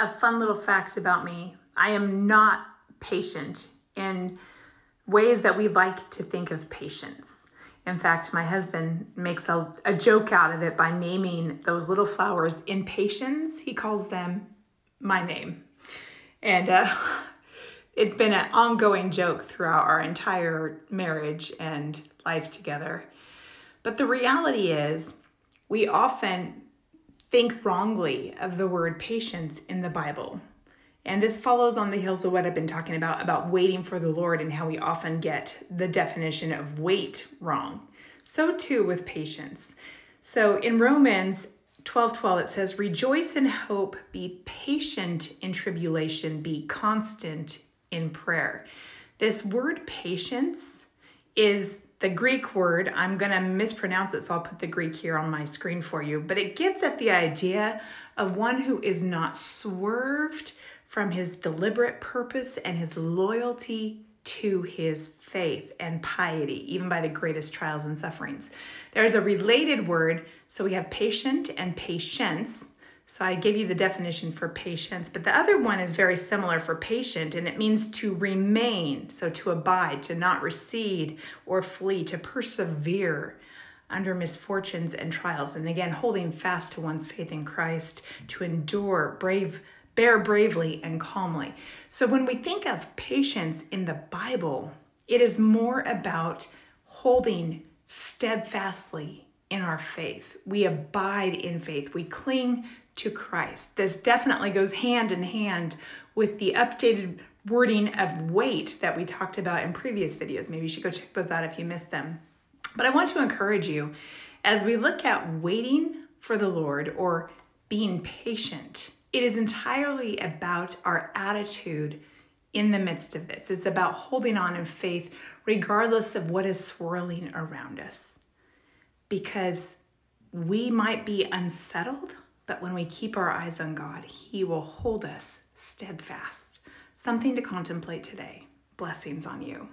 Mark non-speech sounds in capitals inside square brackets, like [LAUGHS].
a fun little fact about me I am not patient in ways that we like to think of patience. In fact, my husband makes a, a joke out of it by naming those little flowers impatiens. He calls them my name. And uh, [LAUGHS] it's been an ongoing joke throughout our entire marriage and life together. But the reality is, we often think wrongly of the word patience in the Bible. And this follows on the heels of what I've been talking about, about waiting for the Lord and how we often get the definition of wait wrong. So too with patience. So in Romans 12 12, it says, Rejoice in hope, be patient in tribulation, be constant in prayer. This word patience is the Greek word. I'm going to mispronounce it, so I'll put the Greek here on my screen for you. But it gets at the idea of one who is not swerved from his deliberate purpose and his loyalty to his faith and piety, even by the greatest trials and sufferings. There's a related word, so we have patient and patience. So I give you the definition for patience, but the other one is very similar for patient, and it means to remain, so to abide, to not recede or flee, to persevere under misfortunes and trials. And again, holding fast to one's faith in Christ, to endure brave bear bravely and calmly. So when we think of patience in the Bible, it is more about holding steadfastly in our faith. We abide in faith. We cling to Christ. This definitely goes hand in hand with the updated wording of wait that we talked about in previous videos. Maybe you should go check those out if you missed them. But I want to encourage you as we look at waiting for the Lord or being patient it is entirely about our attitude in the midst of this. It's about holding on in faith regardless of what is swirling around us. Because we might be unsettled, but when we keep our eyes on God, He will hold us steadfast. Something to contemplate today. Blessings on you.